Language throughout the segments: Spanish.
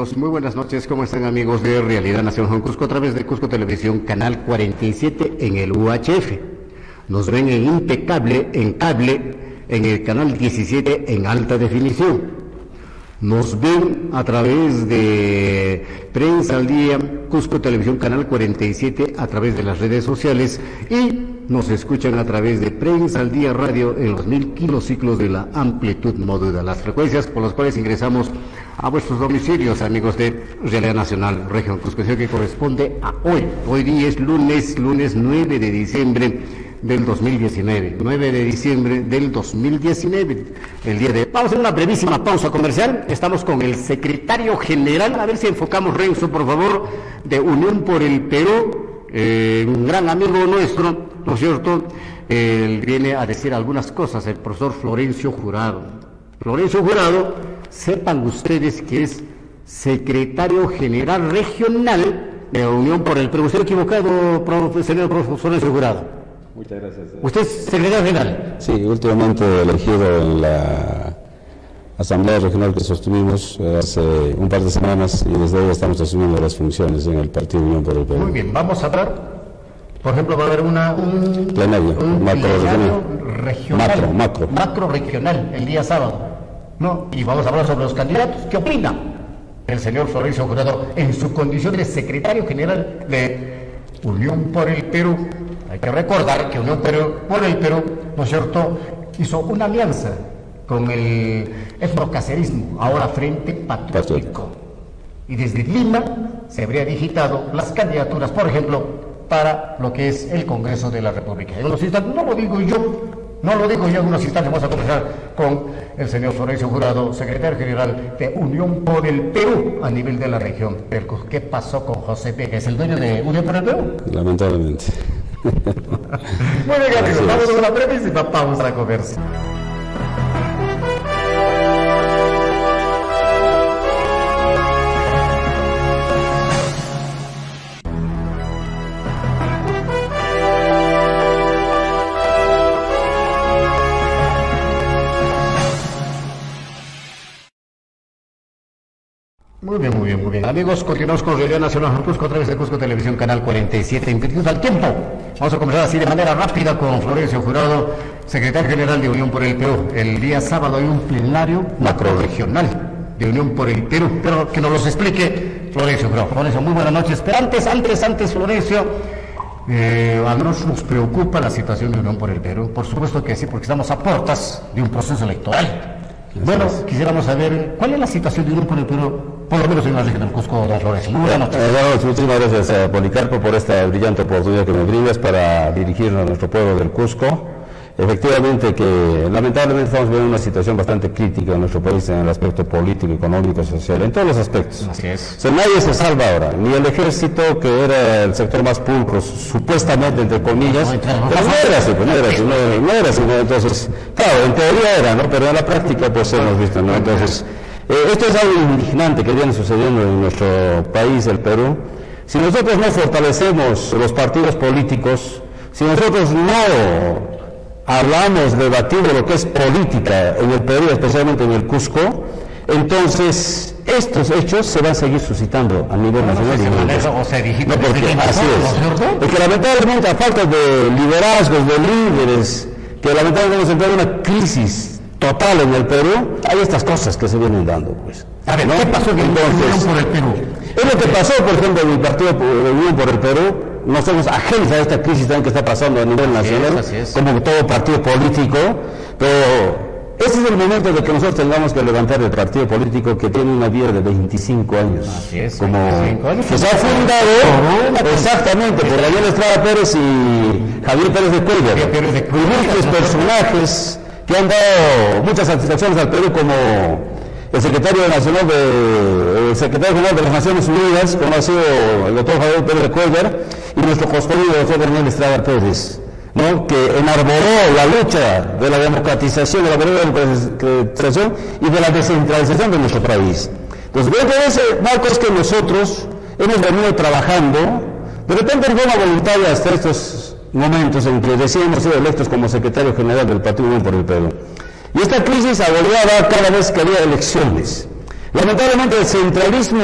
buenas noches, ¿cómo están amigos de Realidad Nacional Cusco a través de Cusco Televisión, canal 47 en el UHF? Nos ven en impecable, en cable, en el canal 17 en alta definición. Nos ven a través de Prensa al Día, Cusco Televisión, canal 47 a través de las redes sociales y nos escuchan a través de Prensa al Día Radio en los mil kilociclos de la amplitud modulada, las frecuencias por las cuales ingresamos a vuestros domicilios, amigos de Realidad Nacional Región Cusco, que corresponde a hoy. Hoy día es lunes, lunes 9 de diciembre del 2019. 9 de diciembre del 2019. El día de. Vamos a hacer una brevísima pausa comercial. Estamos con el secretario general. A ver si enfocamos, Renzo, por favor, de Unión por el Perú. Eh, un gran amigo nuestro, ¿no es cierto? Él viene a decir algunas cosas, el profesor Florencio Jurado. Florencio Jurado, sepan ustedes que es secretario general regional de la Unión por el Perú. ¿Usted equivocado, profe, señor profesor Jurado? Muchas gracias. ¿Usted es secretario general? Sí, últimamente elegido en la asamblea regional que sostuvimos eh, hace un par de semanas y desde ahí estamos asumiendo las funciones en el Partido Unión por el Perú. Muy bien, vamos a hablar, por ejemplo, va a haber una, un Plenario, un macro plenario regional. regional, Macro, macro. macro regional, el día sábado, ¿no? Y vamos a hablar sobre los candidatos. ¿Qué opina el señor Florencio Jurado en su condición de secretario general de Unión por el Perú? Hay que recordar que Unión por el Perú, ¿no es cierto?, hizo una alianza con el etnocacerismo, ahora Frente Patriótico. Y desde Lima se habría digitado las candidaturas, por ejemplo, para lo que es el Congreso de la República. No lo digo yo, no lo digo yo, en unos instantes vamos a conversar con el señor Florencio Jurado, secretario general de Unión por el Perú a nivel de la región. Pero, ¿Qué pasó con José P., que es el dueño de Unión por el Perú? Lamentablemente. Muy bien, amigos, vamos a una brevísima pausa a conversa. Muy bien, muy bien, muy bien. Amigos, continuamos con Realidad Nacional Cusco a través de Cusco Televisión, canal 47. Invertidos al tiempo. Vamos a comenzar así de manera rápida con Florencio Jurado, secretario general de Unión por el Perú. El día sábado hay un plenario macroregional de Unión por el Perú. Pero que nos los explique Florencio Jurado. Florencio, muy buenas noches. Pero antes, antes, antes, Florencio, eh, a nos preocupa la situación de Unión por el Perú. Por supuesto que sí, porque estamos a puertas de un proceso electoral. Bueno, quisiéramos saber cuál es la situación de Unión por el Perú, por lo menos en la región del Cusco, don Florencio. Muy buenas noches. Eh, bueno, muchísimas gracias a Policarpo por esta brillante oportunidad que me brindas para dirigirnos a nuestro pueblo del Cusco. Efectivamente que lamentablemente estamos viviendo una situación bastante crítica en nuestro país en el aspecto político, económico, social, en todos los aspectos. Así es. O sea, nadie se salva ahora, ni el ejército, que era el sector más pulcro, supuestamente, entre comillas, No, pero no era así, pues, no era así, no, no era así, ¿no? entonces, claro, en teoría era, ¿no? Pero en la práctica, pues hemos visto, ¿no? Entonces, eh, esto es algo indignante que viene sucediendo en nuestro país, el Perú. Si nosotros no fortalecemos los partidos políticos, si nosotros no hablamos, debatimos lo que es política en el Perú, especialmente en el Cusco, entonces estos hechos se van a seguir suscitando a nivel No sé nacional. si nivel maneja local. o se digita No, porque así ¿no? es. ¿No? Porque lamentablemente a falta de liderazgos, de líderes, que lamentablemente hemos entrado en una crisis total en el Perú, hay estas cosas que se vienen dando. Pues. A ver, ¿no? ¿qué pasó en Entonces, por el Perú? es lo que pasó, por ejemplo, en el Partido Unión por el Perú. No somos ajenos a esta crisis también que está pasando a nivel Así es, nacional, así es. como todo partido político, pero ese es el momento de que nosotros tengamos que levantar el partido político que tiene una vida de 25 años. Así es, como 25 años. que se ha fundado exactamente por Daniel Estrada Pérez y Javier Pérez de Cuellar. Pérez de Cuellar. Personajes que han dado muchas satisfacciones al Perú como el secretario nacional de el secretario general de las Naciones Unidas, como ha sido el doctor Javier Pérez de Cuellar, y nuestro custodio doctor Daniel Estrada Pérez, ¿no? que enarboló la lucha de la democratización, de la democratización y de la descentralización de nuestro país. Entonces, dentro de ese marco es que nosotros hemos venido trabajando, de repente en buena voluntad hasta estos momentos en que recién hemos sido electos como secretario general del Partido Unión por el Perú. Y esta crisis agolpeaba cada vez que había elecciones. Lamentablemente el centralismo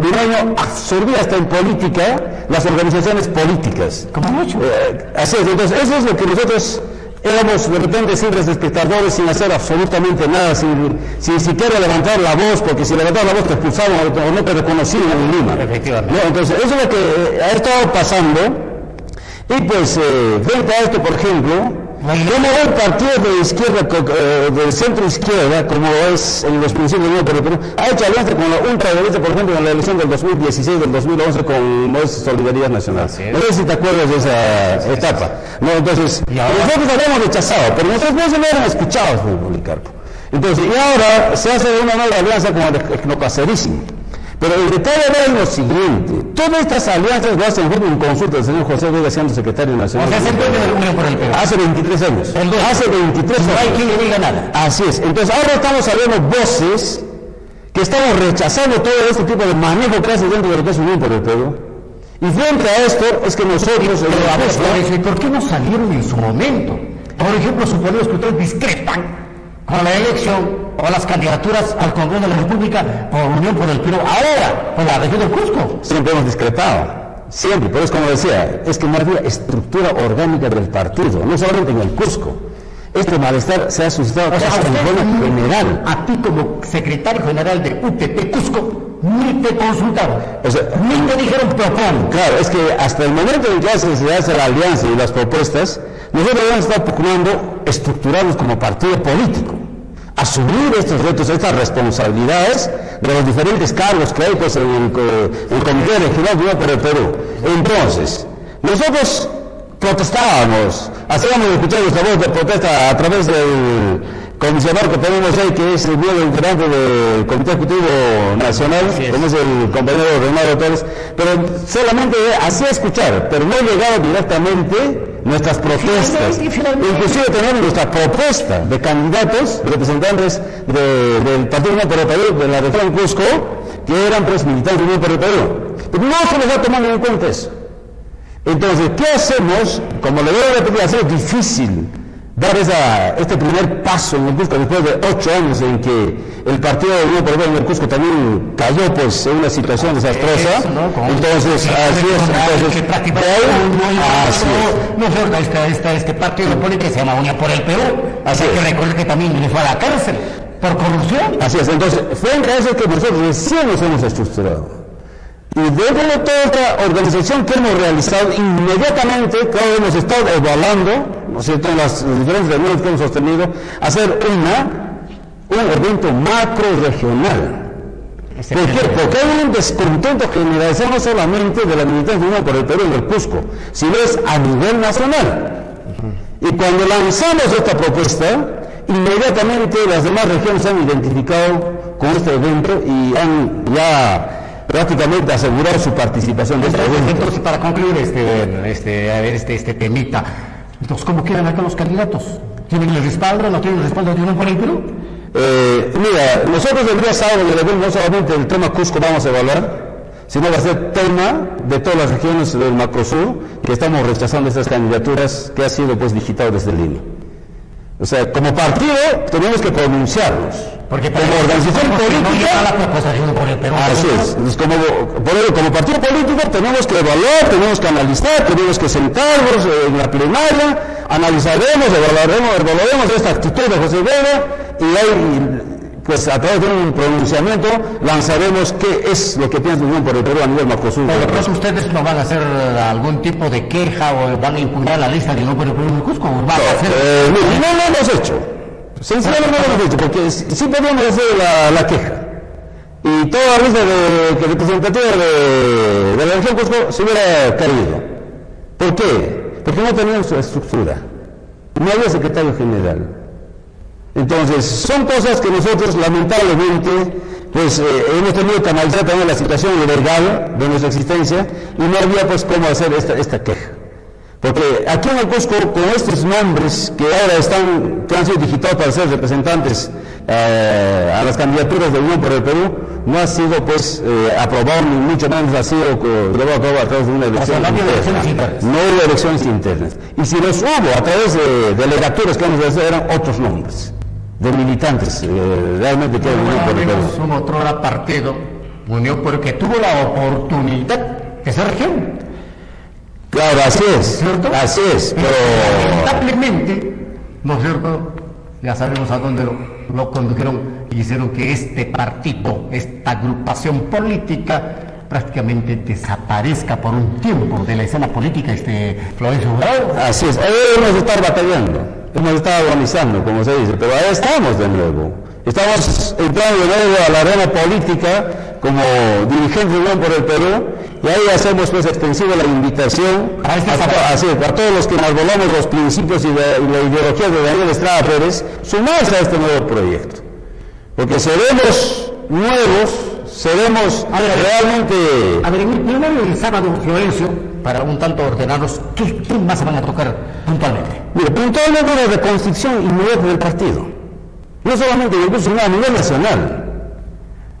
limeño absorbía hasta en política las organizaciones políticas. ¿Cómo mucho? Eh, así es, entonces eso es lo que nosotros éramos de repente simples espectadores sin hacer absolutamente nada, sin, sin siquiera levantar la voz, porque si levantar la voz te expulsaban o no te reconocían en Lima. Efectivamente. ¿No? Entonces eso es lo que eh, ha estado pasando. Y pues eh, frente a esto, por ejemplo, como el partido de izquierda, eh, del centro izquierda, como es en los principios de Perú, Perú, ha hecho alianza con la ultraderecha, por ejemplo, en la elección del 2016, del 2011, con Nuestra Solidaridad Nacional. No sé si te acuerdas de esa etapa. No, entonces, nosotros habíamos rechazado, pero nosotros no se lo habían escuchado, Policarpo. Entonces, y ahora se hace una nueva alianza con el etnocacerismo. Pero el detalle es lo siguiente. Todas estas alianzas lo hacen en consulta del señor José Vega siendo secretario nacional. O sea, se el por el Perú. Hace 23 años. Hace 23 años. No hay quien le diga nada. Así es. Entonces ahora estamos saliendo voces que estamos rechazando todo este tipo de manejo que hace dentro de lo que es Unión por el Perú. Y frente a esto es que nosotros... ¿Y por qué no salieron en su momento? Por ejemplo, suponemos que ustedes discrepan con la elección o las candidaturas al Congreso de la República por Unión por el Perú, ahora por la región del Cusco. Siempre hemos discrepado, siempre, pero es como decía, es que no había estructura orgánica del partido, no solamente en el Cusco. Este malestar se ha suscitado o sea, en general. A ti como secretario general de UPP Cusco, ni te consultaron, o sea, ni te dijeron propon. Claro, es que hasta el momento en que se hace la alianza y las propuestas, nosotros hemos estado procurando estructurarnos como partido político asumir estos retos, estas responsabilidades de los diferentes cargos que hay pues, en el, Comité Regional por el Perú. Entonces, nosotros protestábamos, hacíamos escuchar nuestra voz de protesta a través del comisionado que tenemos ahí, que es el nuevo integrante del Comité Ejecutivo Nacional, como es el compañero Renato Pérez, pero solamente hacía escuchar, pero no llegaba directamente nuestras protestas. Inclusive tenemos nuestra propuesta de candidatos, representantes del Partido Unión por el Perú, de la región Cusco, que eran pues militantes de Unión por el Perú. Pero no se les va tomando en cuenta eso. Entonces, ¿qué hacemos? Como le voy a repetir, hacer difícil dar esa, este primer paso en el Cusco después de ocho años en que el partido de Unión el en el Cusco también cayó pues en una situación desastrosa. Entonces, así es. Entonces, no importa este, este partido político que se llama Unión por el Perú. Así que recordar que también le fue a la cárcel por corrupción. Así es. Entonces, frente a eso que nosotros recién nos hemos estructurado. Y dentro de toda esta organización que hemos realizado, inmediatamente, claro, hemos estado evaluando, ¿no es cierto?, las, diferentes reuniones que hemos sostenido, hacer una, un evento macro regional. ¿Por qué? Porque hay un descontento generalizado no solamente de la militancia de por el Perú y el Cusco, sino es a nivel nacional. Y cuando lanzamos esta propuesta, inmediatamente las demás regiones se han identificado con este evento y han ya prácticamente asegurado su participación de entonces, entonces, para concluir este, este, a ver, este, este temita, entonces, ¿cómo quedan acá los candidatos? ¿Tienen el respaldo? ¿No tienen el respaldo de por el Perú? Eh, mira, nosotros el día sábado no solamente el tema Cusco vamos a evaluar, sino va a ser tema de todas las regiones del Macrosur que estamos rechazando estas candidaturas que ha sido pues digitado desde el INE. O sea, como partido tenemos que pronunciarnos. Porque como organización política. la proposición por el Perú. Así es. Como, por como partido político tenemos que evaluar, tenemos que analizar, tenemos que sentarnos en la plenaria, analizaremos, evaluaremos, evaluaremos esta actitud de José Vega y hay pues a través de un pronunciamiento lanzaremos qué es lo que piensa Unión por el Perú a nivel Mercosur. Pero ustedes no van a hacer algún tipo de queja o van a impugnar la lista de Unión por el Perú en Cusco. no, eh, no, no, lo hemos hecho. Sinceramente no hemos hecho, porque sí podríamos hacer la, la queja. Y toda la lista de, representativa de, de la región Cusco se hubiera caído. ¿Por qué? Porque no teníamos estructura. No había secretario general. Entonces, son cosas que nosotros lamentablemente pues eh, hemos tenido que analizar también la situación legal de nuestra existencia y no había pues cómo hacer esta, esta queja. Porque aquí en el Cusco, con estos nombres que ahora están, que han sido digitados para ser representantes eh, a las candidaturas de Unión por el Perú, no ha sido pues eh, aprobado, ni mucho menos ha sido aprobado a través de una elección interna. No hubo elecciones internas. Y si los hubo a través de delegaturas que hemos de hacer, eran otros nombres. de militantes eh, realmente quieren Unión por el Perú. un otro partido, Unión porque tuvo la oportunidad de ser región. Claro, así es, ¿cierto? Así es, pero... Lamentablemente, ¿no es cierto? Ya sabemos a dónde lo, condujeron y hicieron que este partido, esta agrupación política, prácticamente desaparezca por un tiempo de la escena política, este Florencio Así es, ahí hemos estar batallando, hemos estado organizando, como se dice, pero ahí estamos de nuevo. Estamos entrando de nuevo a la arena política como dirigente de por el Perú y ahí hacemos pues extensiva la invitación a, a, todos los que nos volamos los principios y la, ideología de Daniel Estrada Pérez, sumarse a este nuevo proyecto. Porque seremos nuevos, seremos realmente... A ver, en el sábado, Florencio, para un tanto ordenarlos, ¿qué temas se van a tocar puntualmente? Mire, puntualmente la reconstrucción inmediata del partido. No solamente en el sino a nivel nacional.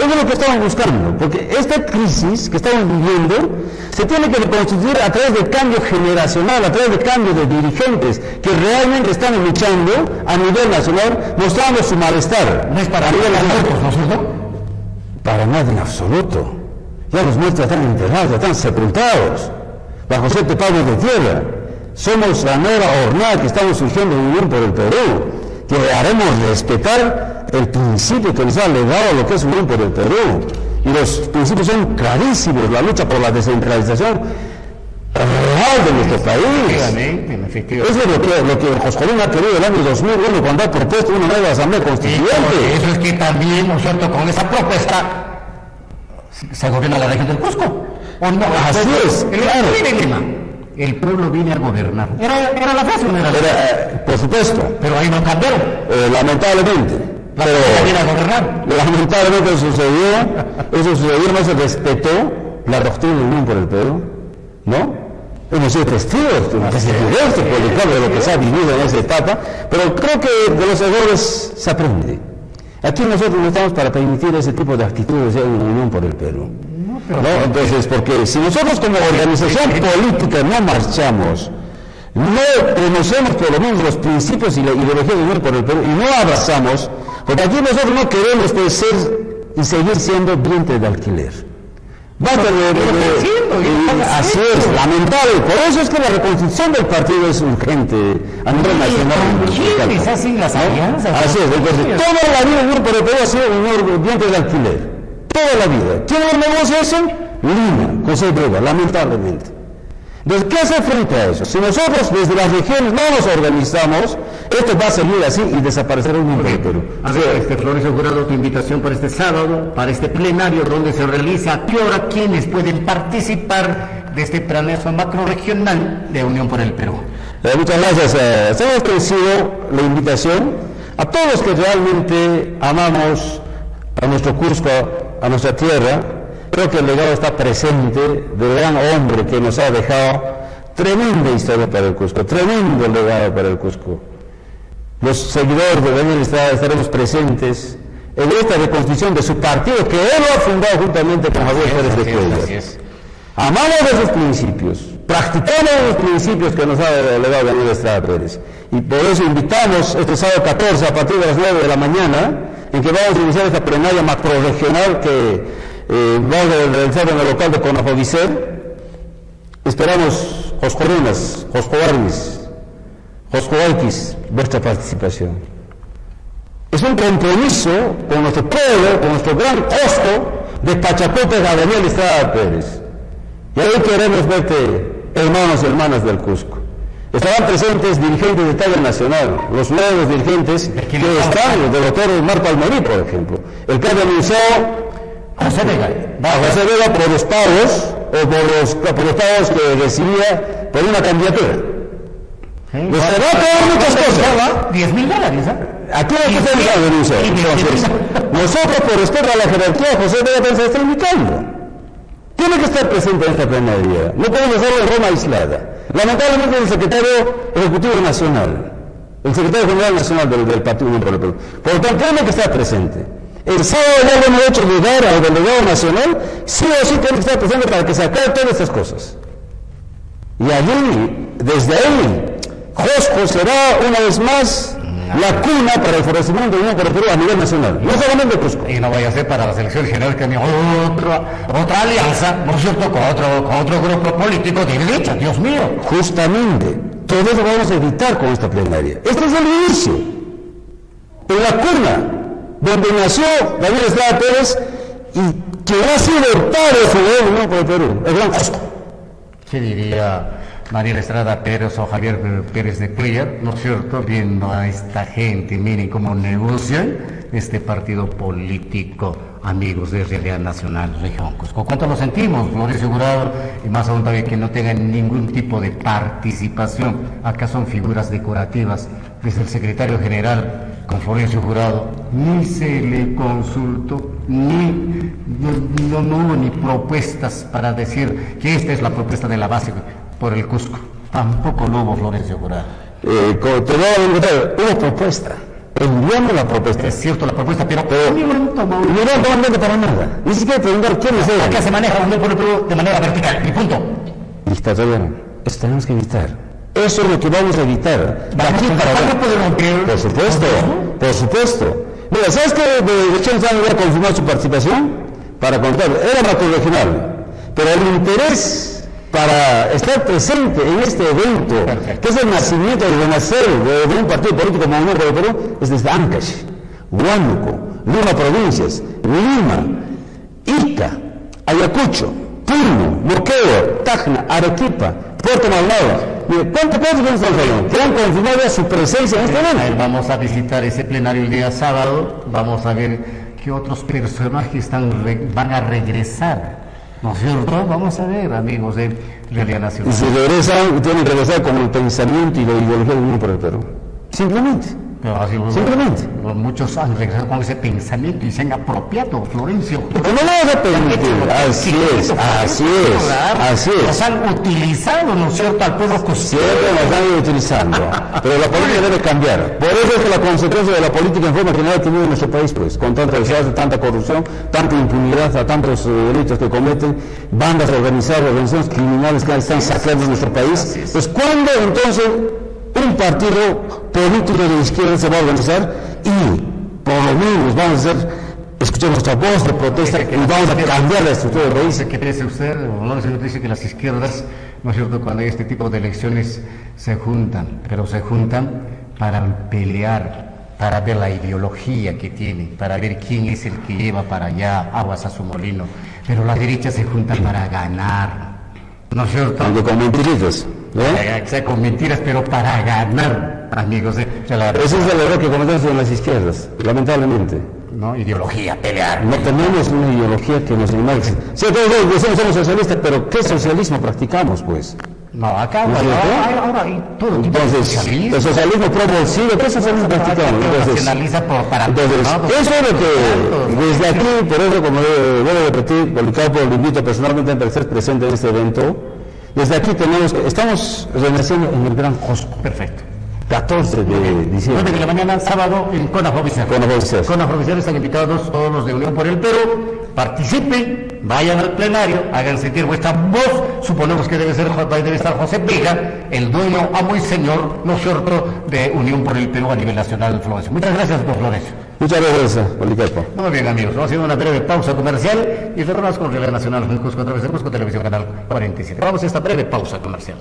Eso es lo que estamos buscando, porque esta crisis que estamos viviendo se tiene que reconstituir a través del cambio generacional, a través del cambio de dirigentes que realmente están luchando a nivel nacional, mostrando su malestar. No es para nivel ¿no es cierto? Para nada en absoluto. Ya los muertos están enterrados, están sepultados, bajo siete palos de tierra. Somos la nueva jornada que estamos surgiendo vivir por el Perú, que haremos respetar el principio que nos ha legado lo que es Unión por el Perú. Y los principios son clarísimos, la lucha por la descentralización real de nuestro país. Eso es lo que, lo que José ha querido el año 2001 cuando ha propuesto una nueva asamblea constituyente. eso es que también, ¿no es cierto?, con esa propuesta se gobierna la región del Cusco. ¿O no? Así es, claro. El pueblo viene a gobernar. Era, era la frase, ¿no era? era por supuesto. Pero ahí no cambiaron. Eh, lamentablemente. Pero lamentablemente sucedió, eso sucedió, no se respetó la doctrina del Unión por el Perú, ¿no? Hemos sido testigos de de lo que se ha vivido en esa etapa, pero creo que de los errores se aprende. Aquí nosotros no estamos para permitir ese tipo de actitudes en la Unión por el Perú. ¿no? Entonces, porque si nosotros como organización política no marchamos, no conocemos por lo menos los principios y la ideología de Unión por el Perú y no abrazamos, porque aquí nosotros no queremos pues, ser y seguir siendo vientre de alquiler. Basta de, así es, lamentable. Por eso es que la reconstrucción del partido es urgente a nivel nacional. ¿Quiénes hacen las alianzas? Así es, entonces toda la vida el grupo de Perú ha sido un vientre de alquiler. Toda la vida. ¿Quién negocia eso? Lima, José Breva, lamentablemente. Entonces, ¿qué hace frente a eso? Si nosotros desde las regiones no nos organizamos, esto va a seguir así y desaparecer un mundo Perú. A ver, este, Florencio Jurado, tu invitación para este sábado, para este plenario donde se realiza, ¿a qué hora quienes pueden participar de este planeazo macro regional de Unión por el Perú? Eh, muchas gracias. Eh, hemos crecido la invitación a todos los que realmente amamos a nuestro Cusco, a nuestra tierra, Creo que el legado está presente del gran hombre que nos ha dejado tremenda historia para el Cusco, tremendo legado para el Cusco. Los seguidores de Daniel estaremos presentes en esta reconstrucción de su partido que él ha fundado juntamente con Javier Pérez de Cuellar. Amamos esos principios, practicamos los principios que nos ha legado Daniel Estrada Pérez. Y por eso invitamos este sábado 14 a partir de las 9 de la mañana, en que vamos a iniciar esta plenaria macro-regional que eh, a realizar en el local de Conafovicer. Esperamos, Joscorunas, Joscobarnis, Joscoalquis, vuestra participación. Es un compromiso con nuestro pueblo, con nuestro gran costo de Pachacote Daniel Estrada Pérez. Y ahí queremos verte, hermanos y hermanas del Cusco. Estarán presentes dirigentes de talla nacional, los nuevos dirigentes que están, el doctor Marco Almerí, por ejemplo, el que ha denunciado José Vega. Va, José Vega por los pagos o por los, por los pagos que recibía por una candidatura. ¿Sí? Nos va por muchas cosas. 10 mil dólares, ¿eh? Aquí no está la denuncia. nosotros, por respeto a la jerarquía, José Vega se está invitando. Tiene que estar presente en esta plenaria. No podemos hacerlo en Roma aislada. Lamentablemente el secretario ejecutivo nacional, el secretario general nacional del, del Partido Unión por el Perú. Por lo tanto, tiene que estar presente. El sábado ya hemos hecho llegar al delegado nacional, sí o sí tiene que estar presente para que se acaben todas estas cosas. Y allí, desde ahí, Josco será una vez más la cuna para el florecimiento de el Perú a nivel nacional, no solamente Cusco. Y no vaya a ser para las elecciones generales que otra, otra alianza, ¿no es cierto?, con otro, con otro grupo político de derecha, Dios mío. Justamente, todo eso vamos a evitar con esta plenaria. Este es el inicio. En la cuna, donde nació Daniel Estrada Pérez y que ha sido padre de su el Perú, el gran Cusco. ¿Qué diría María Estrada Pérez o Javier Pérez de Cuellar, ¿no es cierto? Viendo a esta gente, miren cómo negocian este partido político, amigos de Realidad Nacional Región Cusco. ¿Cuánto lo sentimos, Florencio Jurado? Y más aún todavía que no tengan ningún tipo de participación. Acá son figuras decorativas. Desde el secretario general con Florencio Jurado, ni se le consultó, ni no, no, hubo ni propuestas para decir que esta es la propuesta de la base por el Cusco. Tampoco lo hubo Florencio Jurado. Eh, te voy a una propuesta. Enviamos la propuesta. Es cierto la propuesta, pero, pero ni no tomando para nada. Ni siquiera preguntar quién es ella. Acá se maneja por el Perú de manera vertical. Y punto. Dictador, esto tenemos que evitar. Eso es lo que vamos a evitar. Aquí para Por supuesto, por supuesto. Mira, ¿sabes qué de hecho van a confirmar su participación? Para contar, era macro-regional, pero el interés para estar presente en este evento, que es el nacimiento, el renacer de, un partido político como Unión de Perú, es desde Ancash, Huánuco, Lima Provincias, Lima, Ica, Ayacucho, Puno, Moqueo, Tacna, Arequipa, Puerto Maldonado. ¿Cuántos personas están hablando? Que han confirmado su presencia en este evento. Vamos a visitar ese plenario el día sábado, vamos a ver qué otros personajes están, van a regresar ¿No es cierto? Vamos a ver, amigos de Realidad Nacional. Y si regresan, tienen que regresar con el pensamiento y la ideología del por el Perú. Simplemente. Simplemente. Muchos han regresado con ese pensamiento y se han apropiado, Florencio. No lo a permitir. Así es, así es, así es. Los han utilizado, ¿no es cierto?, al pueblo Siempre los han ido utilizando. Pero la política debe cambiar. Por eso es que la consecuencia de la política en forma general que vive en nuestro país, pues, con tanta desastre, tanta corrupción, tanta impunidad a tantos eh, delitos que cometen, bandas organizadas, organizaciones criminales que están saqueando nuestro país. Pues, ¿cuándo entonces un partido político de izquierda se va a organizar y por lo menos vamos a hacer, escuchar nuestra voz de protesta y vamos a cambiar la estructura del país. ¿Qué dice usted? No dice que las izquierdas, ¿no es cierto?, cuando hay este tipo de elecciones se juntan, pero se juntan para pelear, para ver la ideología que tiene, para ver quién es el que lleva para allá aguas a su molino. Pero la derecha se junta para ganar. ¿No es cierto? Aunque con mentiritas. ¿Eh? con mentiras, pero para ganar, amigos. ¿eh? Ese es el error que cometemos en las izquierdas, lamentablemente. ¿no? Ideología, pelear. No tenemos una ideología que nos enmarque. Sí, todos decimos somos socialistas, pero ¿qué socialismo practicamos, pues? No, acá ¿No ahora, ahora hay todo tipo Entonces, de socialismo. el socialismo progresivo, ¿qué socialismo practicamos? Entonces, por, para entonces eso es lo que desde aquí, por eso, como debo repetir, publicado por lo invito personalmente a ser presente en este evento, desde aquí tenemos estamos renaciendo en el Gran Cosco. Perfecto. 14 de diciembre. 9 de la mañana, sábado, en Cona Provincial. Cona Provincial. Cona Provincial están invitados todos los de Unión por el Perú. Participen, vayan al plenario, hagan sentir vuestra voz. Suponemos que debe, ser, debe estar José Vega, el dueño, amo y señor, ¿no es cierto?, de Unión por el Perú a nivel nacional, Florencio. Muchas gracias, por Florencio. Muchas gracias, Policarpo. Muy bien, amigos. Vamos a hacer una breve pausa comercial y cerramos con Realidad Nacional Cusco a través de Cusco Televisión Canal 47. Vamos a esta breve pausa comercial.